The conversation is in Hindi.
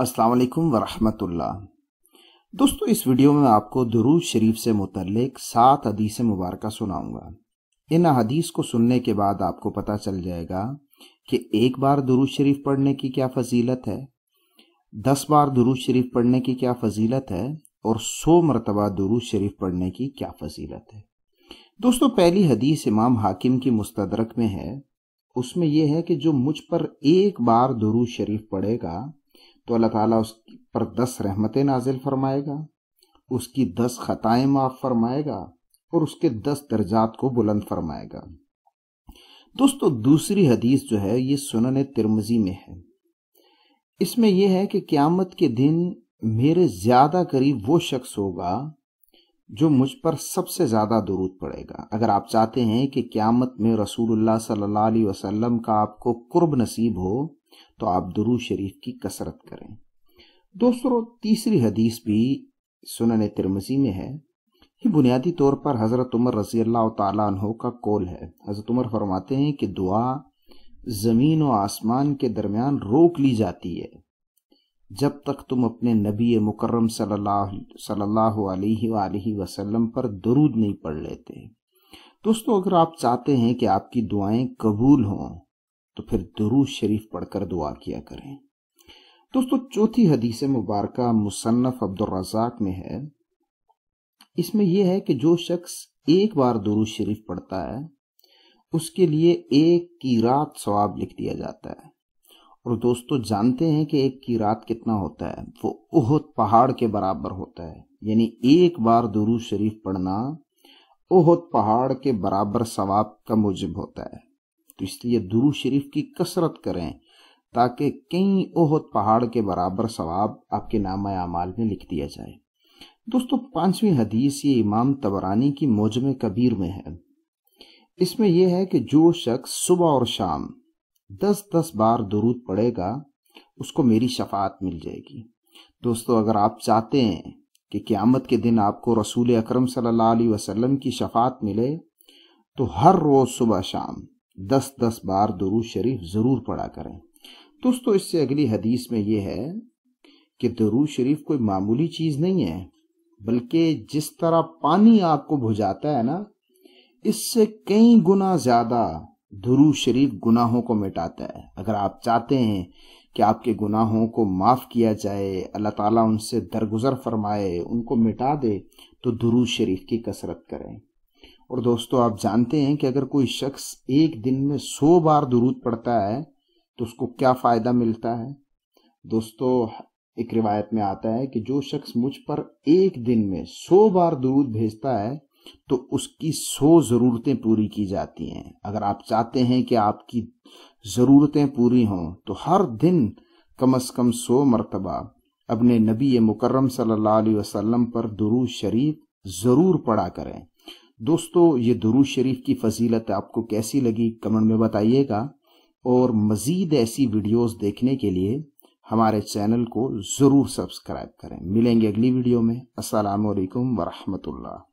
अस्सलाम वालेकुम वरहमतुल्लाह। दोस्तों, इस वीडियो में आपको दुरूद शरीफ से मुतलक सात हदीस मुबारक सुनाऊँगा। इन हदीस को सुनने के बाद आपको पता चल जाएगा कि एक बार दुरूद शरीफ पढ़ने की क्या फजीलत है, दस बार दुरूद शरीफ पढ़ने की क्या फजीलत है, और सौ मरतबा दुरूद शरीफ पढ़ने की क्या फजीलत है। दोस्तों, पहली हदीस इमाम हाकिम की मुस्तदरक में है। उसमें यह है कि जो मुझ पर एक बार दुरूद शरीफ पढ़ेगा तो अल्लाह ताला उस पर दस रहमतें नाजिल फरमाएगा, उसकी दस खताएँ माफ़ फरमाएगा और उसके दस दर्जात को बुलंद फरमाएगा। दोस्तों, दूसरी हदीस जो है, ये सुनन तिरमजी में है। इसमें यह है कि क्यामत के दिन मेरे ज़्यादा करीब वो शख्स होगा जो मुझ पर सबसे ज़्यादा दुरूद पड़ेगा। अगर आप चाहते हैं कि क़्यामत में रसूलुल्लाह सल्लल्लाहु अलैहि वसल्लम का आपको कुर्ब नसीब हो तो आप दुरूद शरीफ की कसरत करें। दोस्तों, तीसरी हदीस भी सुनन तिरमजी में है कि बुनियादी तौर पर हज़रत उमर रज़ी अल्लाह का कौल है। हज़रत उमर फरमाते हैं कि दुआ ज़मीन और आसमान के दरमियान रोक ली जाती है। जब तक तुम अपने नबी मुकर्रम सल्लल्लाहु अलैहि वसल्लम पर दरूद नहीं पढ़ लेते। दोस्तों, अगर आप चाहते हैं कि आपकी दुआएँ कबूल हों तो फिर दरूद शरीफ पढ़कर दुआ किया करें। दोस्तों, चौथी हदीस मुबारक मुसन्फ अब्दुलरजाक में है। इसमें यह है कि जो शख्स एक बार दरूद शरीफ पढ़ता है, उसके लिए एक की रात सवाब लिख दिया जाता है। और दोस्तों, जानते हैं कि एक की रात कितना होता है? वो उहद पहाड़ के बराबर होता है। यानी एक बार दुरूद शरीफ पढ़ना ओहद पहाड़ के बराबर सवाब का मुजिब होता है। तो इसलिए दुरूद शरीफ की कसरत करें, ताकि कई उहद पहाड़ के बराबर सवाब आपके नाम अमाल में लिख दिया जाए। दोस्तों, पांचवी हदीस ये इमाम तबरानी की मोजम कबीर में है। इसमें यह है कि जो शख्स सुबह और शाम दस दस बार दुरूद पड़ेगा उसको मेरी शफात मिल जाएगी। दोस्तों, अगर आप चाहते हैं कि क़्यामत के दिन आपको रसूल अकरम सल्लल्लाहु अलैहि वसल्लम की शफात मिले तो हर रोज़ सुबह शाम दस दस बार दुरूद शरीफ ज़रूर पढ़ा करें। दोस्तों, इससे अगली हदीस में यह है कि दरूद शरीफ कोई मामूली चीज़ नहीं है, बल्कि जिस तरह पानी आपको बुझाता है ना, इससे कई गुना ज़्यादा दुरू शरीफ गुनाहों को मिटाता है। अगर आप चाहते हैं कि आपके गुनाहों को माफ़ किया जाए, अल्लाह ताला उनसे दरगुजर फरमाए, उनको मिटा दे तो दुरू शरीफ की कसरत करें। और दोस्तों, आप जानते हैं कि अगर कोई शख्स एक दिन में सौ बार दुरूद पढ़ता है तो उसको क्या फ़ायदा मिलता है? दोस्तों, एक रिवायत में आता है कि जो शख्स मुझ पर एक दिन में सौ बार दुरूद भेजता है तो उसकी सौ ज़रूरतें पूरी की जाती हैं। अगर आप चाहते हैं कि आपकी ज़रूरतें पूरी हों तो हर दिन कम अज़ कम सौ मरतबा अपने नबी मुकर्रम सल्लल्लाहु अलैहि वसल्लम पर दुरूद शरीफ ज़रूर पढ़ा करें। दोस्तों, ये दुरू शरीफ की फजीलत आपको कैसी लगी कमेंट में बताइएगा। और मज़ीद ऐसी वीडियोस देखने के लिए हमारे चैनल को ज़रूर सब्सक्राइब करें। मिलेंगे अगली वीडियो में। असलकम वरहमतुल्लाह।